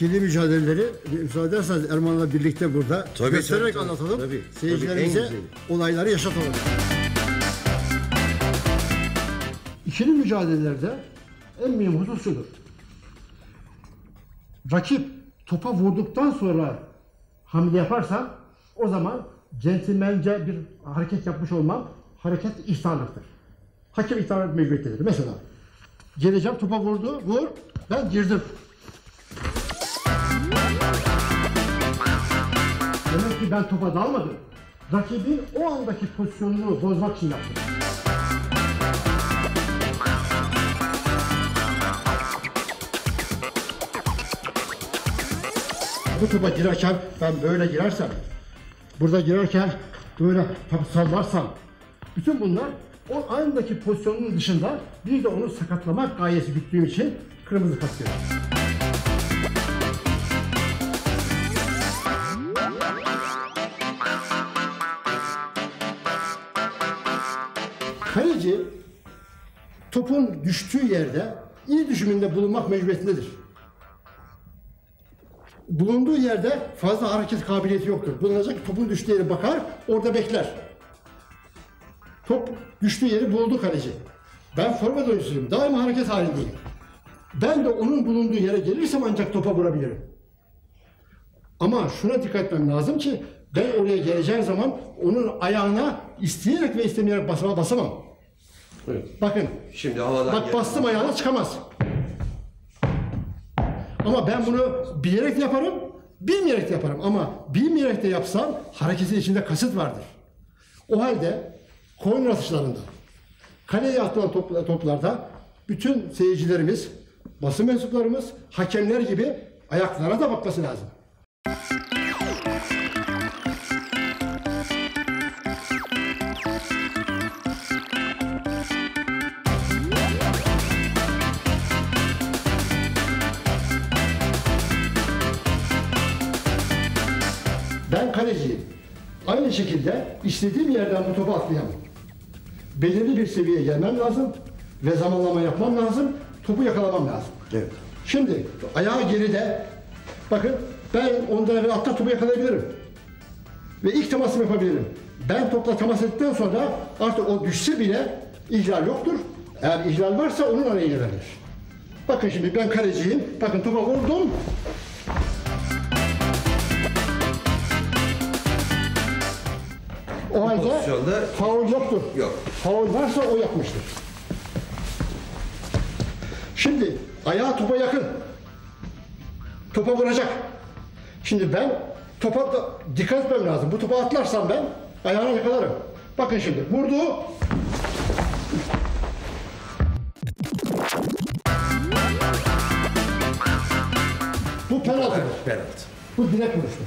ikili mücadeleleri müsaade ederseniz Erman'la birlikte burada Tabii, göstererek tabii, anlatalım. Tabii, Seyircilerimize tabii, olayları yaşatalım. İkili mücadelelerde en mühim husus şudur. Rakip topa vurduktan sonra hamle yaparsa o zaman centilmence bir hareket yapmış olmam hareket ihtarlıktır. Hakem ihtar mecburiyetindedir. Mesela geleceğim topa vurdu, vur, ben girdim. Ben topa dalmadım. Rakibin o andaki pozisyonunu bozmak için yaptım. Bu topa girerken ben böyle girersem, burada girerken böyle topu sallarsam, bütün bunlar o andaki pozisyonun dışında bir de onu sakatlamak gayesi güttüğüm için kırmızı kart veriyorum. Kaleci topun düştüğü yerde iyi düşümünde bulunmak mecburiyetindedir. Bulunduğu yerde fazla hareket kabiliyeti yoktur. Bulunacak topun düştüğü yere bakar, orada bekler. Top düştüğü yeri buldu kaleci. Ben forvet oyuncusuyum. Daima hareket halindeyim. Ben de onun bulunduğu yere gelirsem ancak topa vurabilirim. Ama şuna dikkat etmem lazım ki ben oraya geleceğim zaman onun ayağına isteyerek ve istemeyerek basama basamam. Evet. Bakın. Şimdi havadan Bak bastım ayağına çıkamaz. Ama ben bunu bilerek de yaparım, bilmeyerek de yaparım. Ama bilmeyerek de yapsam hareketin içinde kasıt vardır. O halde koyun atışlarında, kaleye atılan topla- toplarda bütün seyircilerimiz, basın mensuplarımız, hakemler gibi ayaklara da bakması lazım. Ben kaleciyim. Aynı şekilde istediğim yerden bu topu atlayamam. Belirli bir seviyeye gelmem lazım ve zamanlama yapmam lazım. Topu yakalamam lazım. Evet. Şimdi ayağı geride. Bakın ben ondan evvel atla topu yakalayabilirim. Ve ilk temasımı yapabilirim. Ben topla temas ettikten sonra artık o düşse bile ihlal yoktur. Eğer ihlal varsa onun aleyhine verilir. Bakın şimdi ben kaleciyim. Bakın topa vurdum. O halde pozisyonda- faul yoktur. Yok. Faul varsa o yapmıştır. Şimdi ayağı topa yakın. Topa vuracak. Şimdi ben topa da dikkat etmem lazım. Bu topa atlarsam ben ayağına yakalarım. Bakın şimdi vurdu. Bu penaltıdır. Penaltı. Bu direkt vuruştur.